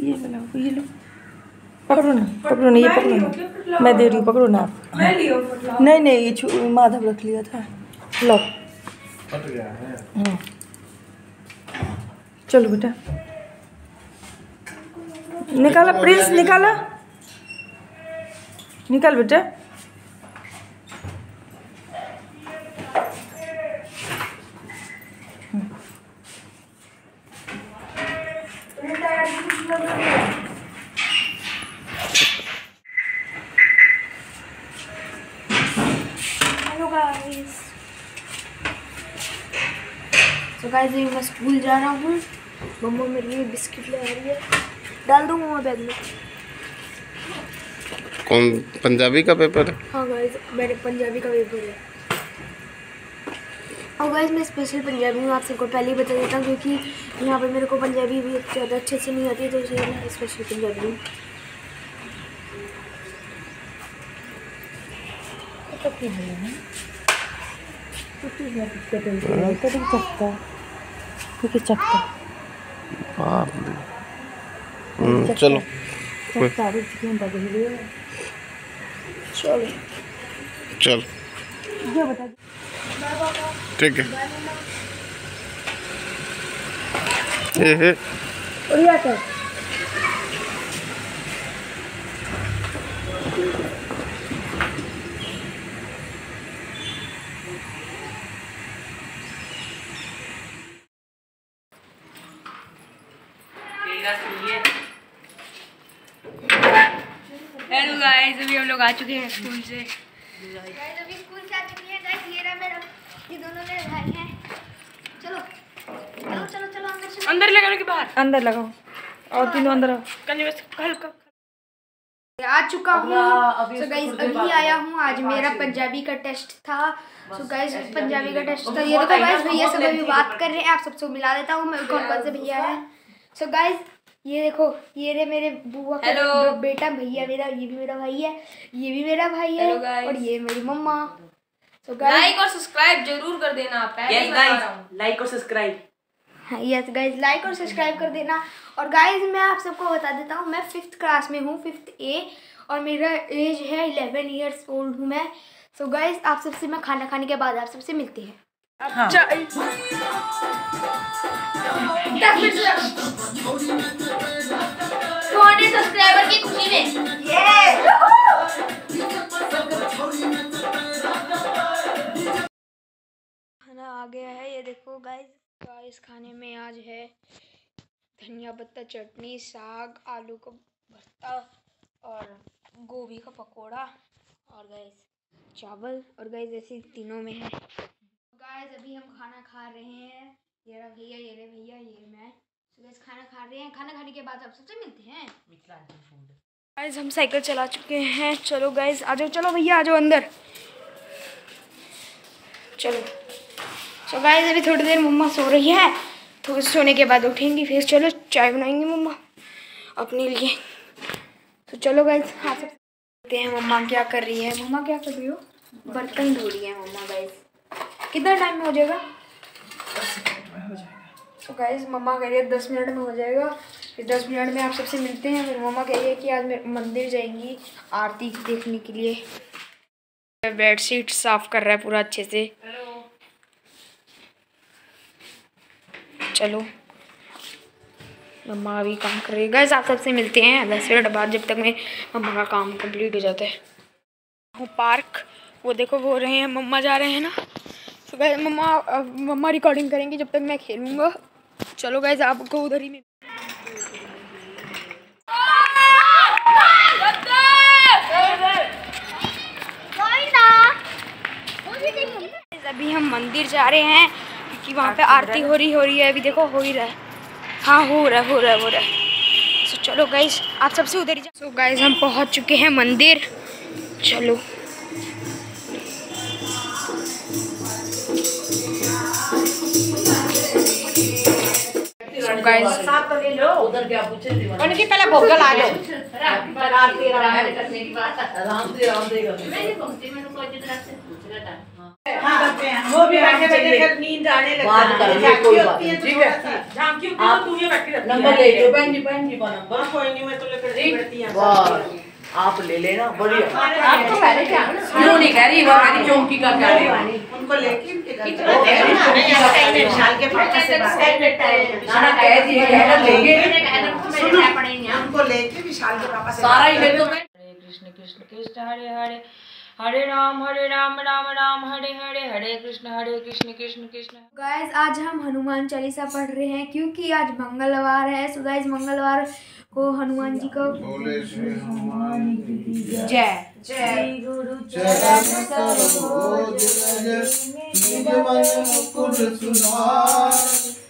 ये वाला ये लो। पकड़ो ना पकड़ो ना ये पकड़ो ना। मैं दे रही हूँ पकड़ो ना। आप मैं लियो फटला नहीं नहीं ये छू माधव रख लिया था। लो। फट गया है। हाँ चलो बेटा। निकाला प्रिंस निकाला। निकाल बेटा। तो गाइस अभी मैं स्कूल जा रहा हूँ। मम्मा मेरे लिए बिस्किट ले आ रही है। डाल दूँ मम्मा बैग में। कौन? पंजाबी का पेपर है? हाँ गाइस मेरे पंजाबी का पेपर है। और गाइस मैं स्पेशल पंजाबी में आप सबको पहले ही बता देता हूँ क्योंकि यहाँ पे मेरे को पंजाबी भी ज़्यादा अच्छे से नहीं आती है तो इसलिए मैं स्पेशल पंजाबी हूँ। ठीक है चक्का बाप रे हम्म, चलो। चक्का भी चिकन का दे दिया चलो। चल। ये ठीक है। ए हे। हेलो गाइस अभी हम लोग आ चुके हैं स्कूल से। गाइस अभी स्कूल से आ चुकी है। गाइस ये रहा मेरा ये दोनों मेरे भाई हैं। चलो। चलो चलो चलो अंदर चलो। अंदर लगाने के बाहर। अंदर लगाओ। और तीनों अंदर आओ। कल बस कल कल। आ चुका हूँ। सो गाइस अभी आया हूँ। आज मेरा पंजाबी का टेस्ट था। सो गाइस पंजाबी का टेस्ट था ये देखो गाइस भैया सब अभी बात कर रहे हैं। आप सबसे मिला देता हूँ। मैं कौन कौन से भैया है? सो गाइस ये देखो ये रे मेरे बुआ का बेटा भैया मेरा ये भी मेरा भाई है ये भी मेरा भाई है और ये मेरी मम्मा। सो गाइस लाइक और सब्सक्राइब ज़रूर कर देना पहले ही यस बता रहा गाइस लाइक और सब्सक्राइब यस गाइज़ लाइक और सब्सक्राइब कर देना। और गाइज़ मैं आप सबको बता देता हूँ मैं फिफ्थ क्लास में हूँ फिफ्थ ए और मेरा एज है इलेवन ईयर्स ओल्ड हूँ मैं। सो so गाइज़ आप सबसे मैं खाना खाने के बाद आप सबसे मिलते हैं। हाँ। धनिया पत्ता चटनी साग आलू का भरता और गोभी का पकोड़ा और गाइस चावल। और गाइस ऐसे तीनों में है। गाइस अभी हम खाना खा रहे हैं। ये रहा भैया ये रहे भैया ये मैं। तो गाइस खाना खा रहे हैं। खाना खाने के बाद आप सबसे मिलते हैं। गाइस हम साइकिल चला चुके हैं। चलो गाइस आ जाओ चलो भैया आ जाओ अंदर। चलो। सो गाइस अभी थोड़ी देर मम्मा सो रही है। तो सोने के बाद उठेंगी फिर चलो चाय बनाएँगे मम्मा अपने लिए। तो चलो गाइस हाँ सब देखते हैं मम्मा क्या कर रही है। मम्मा क्या कर रही हो? बर्तन धो रही है मम्मा गाइस कितना टाइम में हो जाएगा? तो गाइज़ मम्मा कह रही है दस मिनट में हो जाएगा। फिर दस मिनट में आप सबसे मिलते हैं। फिर मम्मा कह रही है कि आज मैं मंदिर जाएँगी आरती देखने के लिए। बेडशीट साफ़ कर रहा है पूरा अच्छे से। चलो। मम्मा अभी काम कर रही है। गाइस आप सबसे मिलते हैं। दस मिनट बाद जब तक मैं मम्मा का काम कंप्लीट हो जाता है। हूँ पार्क वो देखो वो रहे हैं मम्मा जा रहे हैं ना। तो गाइस मम्मा मम्मा रिकॉर्डिंग करेंगी जब तक मैं खेलूँगा। चलो गाइस आपको उधर ही मिल अभी हम मंदिर जा रहे हैं। क्योंकि वहाँ पे आरती हो रही हो? रही है अभी देखो हो ही रहा है। हाँ हो रहा है हो रहा है हो रहा है। सो चलो गाइस आप सबसे उधर ही सो गाइस हम पहुँच चुके हैं मंदिर। चलो। गाइस उनकी पहले भोगल आ जाओ। आराम से आराम से की वो भी बैठे बैठे नींद आने लगती बात है करेंगे कोई बात नहीं ठीक है है तो झांकी होती आप है तो तू ये बैठी रहती नंबर ले लो बहन जी बहन जी हाँ, नंबर कोई नहीं मैं तो लेकर। बैठती हूँ बस आप ले लेना बढ़िया आप तो पहले क्या क्यों नहीं कह रही वो कह चौकी का क्या लेगा उनको लेके इनके घर कितना चलो। देर में आने ऐसा ही नहीं, शाल के पापा से बात ना कह दिए कहना लेंगे उनको लेके विशाल के पापा से सारा ही ले तो मैं हरे कृष्ण कृष्ण कृष्ण हरे हरे हरे राम हरे राम राम राम हरे हरे हरे कृष्ण हरे कृष्ण कृष्ण कृष्ण। गाइस आज हम हनुमान चालीसा पढ़ रहे हैं क्योंकि आज मंगलवार है। सो गाइस मंगलवार को हनुमान जी को जय। जय।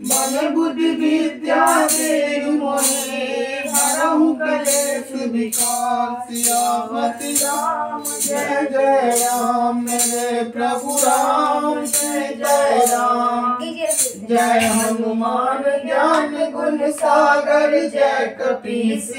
बल बुद्धि विद्या राम, जय जय राम, मेरे प्रभु राम, जय जय राम। जय हनुमान ज्ञान गुण सागर, जय कपीस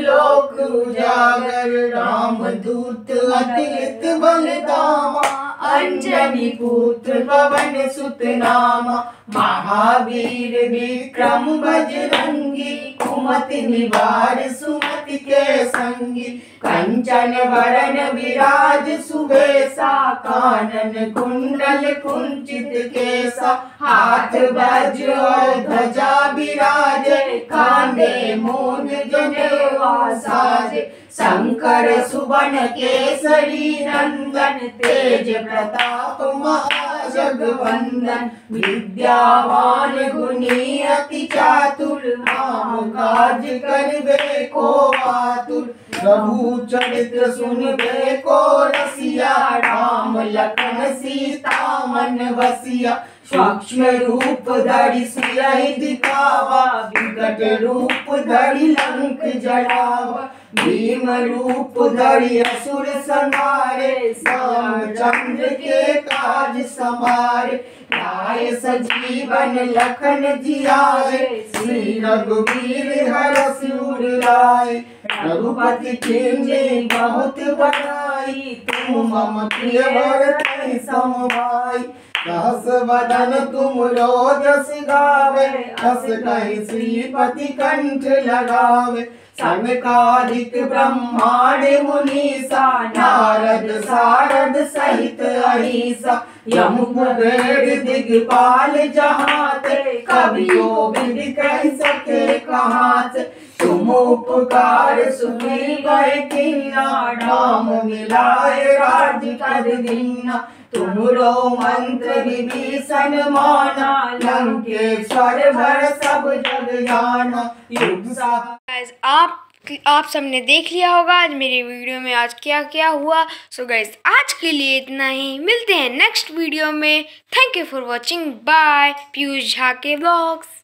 लोक उजागर। राम दूत अतिलित बलदामा अंजनी पुत्र पवन सुत नामा। महावीर विक्रम बजरंगी, कुमति निवार सुमति के संगी। कंचन वरन विराज सुबेसा कानन कुंडल कुंचित केसा हाथ वज्र और ध्वजा विराजे कांधे मूंज जनेवा साजे। शंकर सुवन केसरी नंदन, तेज प्रताप महाजगवंदन विद्यावान गुणी अति चातुर राम काज करबे को आतुर। प्रभु चरित्र सुनबे को रसिया, राम लखन सीता मन बसिया। सूक्ष्म रूप धरि सियहि दिखावा विकट रूप धरि लंक जड़ावा। भीम रूप धरि असुर संहारे, रामचंद्र के काज समारे लाए सजीवन लखन जियाए, श्री रघुवीर हर सूर लाए, रघुपति किन्नी बहुत बड़ाई तुम मम प्रिय भरत समभाई। दस वदन तुम रोजस गावे, हस कहि श्रीपति कंठ लगावे। सनकादिक ब्रह्मांड मुनीसा नारद सारद सहित अहिसा। यम कुबेर दिगपाल जहाते कभी गोविंद कह सके कहाँ से तुम उपकार सुनी गए किन्ना नाम मिलाए राज कर दीना तुमरो मंत्र विभीषण माना लंकेश्वर भर सब जग जाना गाइस आप आप सबने देख लिया होगा आज मेरी वीडियो में आज क्या क्या हुआ। सो so गाइज़ आज के लिए इतना ही। मिलते हैं नेक्स्ट वीडियो में। Thank you for watching bye Piyush Jha के ब्लॉग्स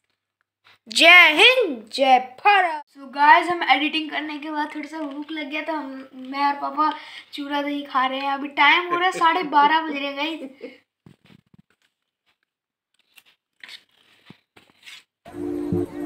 जय हिंद, जय भारत सो गाइस हम एडिटिंग करने के बाद थोड़ा सा भूख लग गया तो हम, मैं और पापा चूरा दही खा रहे हैं अभी टाइम हो रहा है, साढ़े बारह बज रहे गई Thank you.